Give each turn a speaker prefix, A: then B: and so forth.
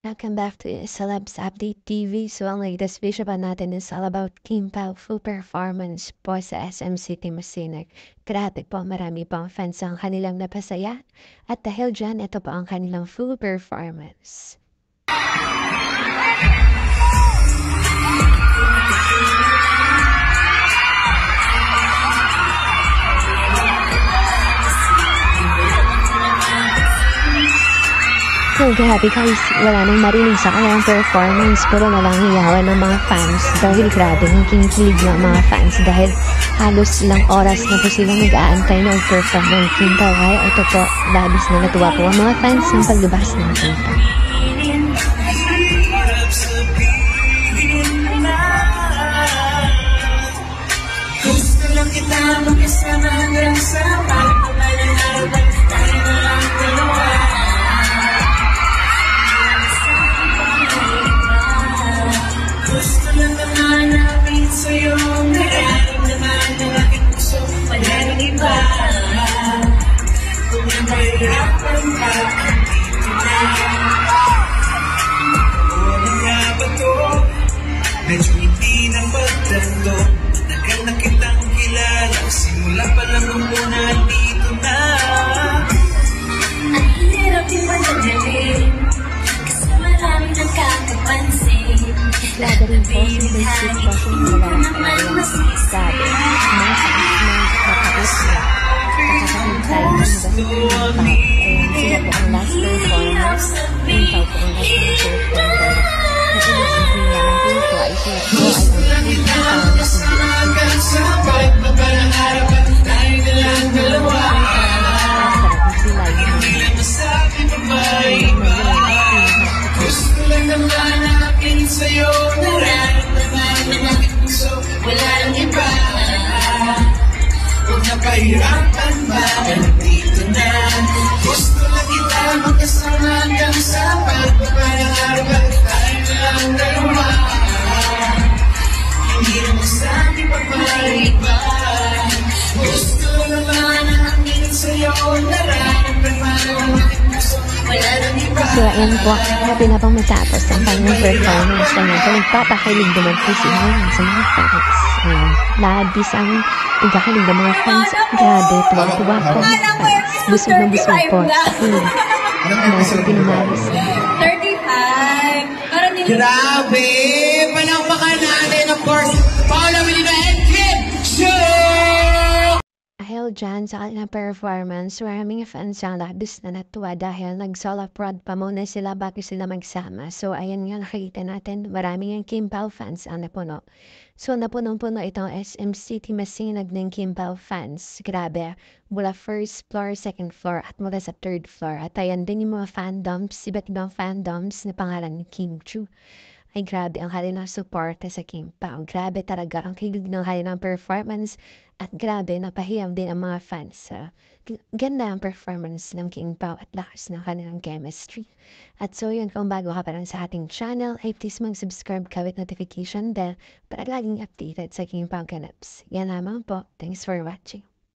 A: Welcome back to Celebs Update TV. So, ang latest video pa natin is all about Kim Pao full performance po sa SM City Masinag. Grabe po, marami pong fans ang kanilang napasaya. At dahil dyan, ito po ang kanilang full performance. Grabe guys, wala nang marinig sa kanilang performance. Puro na lang hiyawan ng mga fans. Dahil grabe, ang kinikilig ng mga fans. Dahil halos ilang oras na po sila nag-aantay na perform ng Kim Pao. Kaya ito po, labis na natuwa po ang mga fans ng paglabas ng Kim So, ayan po, happy na pong matapos ang kanyang performance na yun. So, nagpapakilig naman po si Ayan sa mga fans. Ayan, labis ang pagkakilig ng mga fans. Grabe, tuwang-tuwa po ang fans. Busog na busog po. Hmm. Nasa pinamayos na.
B: 35 Parang nililito
C: Grabe!
A: Dahil dyan sa kanilang performance, maraming fans ang labis na natuwa dahil nag-solo prod pa muna sila bago sila magsama. So, ayan nga nakikita natin, maraming ang Kim Pao fans ang napuno. So, napunong-puno itong SM City Masinag ng Kim Pao fans. Grabe, mula first floor, second floor, at mula sa third floor. At ayan din yung mga fandoms, iba't ibang fandoms na pangalan ni Kim Chu. Ay grabe ang kanilang suporta sa Kim Pao. Grabe talaga ang kilig ng kanilang performance at grabe napahiyam din ang mga fans g- ganda ang performance ng King Pao at lakas ng kanilang chemistry. At so yun, kung bago ka pa lang sa ating channel, ay please mag-subscribe ka with notification bell para laging updated sa King Pao Ganaps. Yan lamang po. Thanks for watching.